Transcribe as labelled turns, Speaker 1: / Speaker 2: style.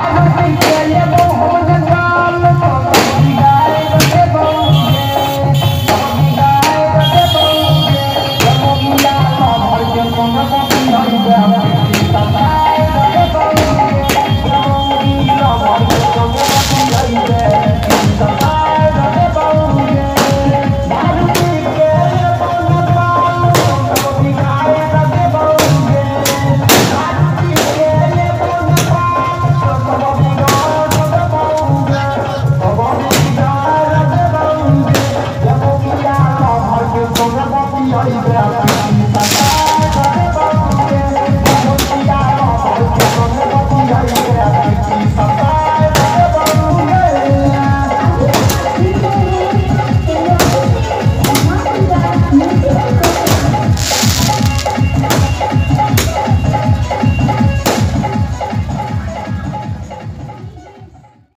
Speaker 1: يا ابو Gracias.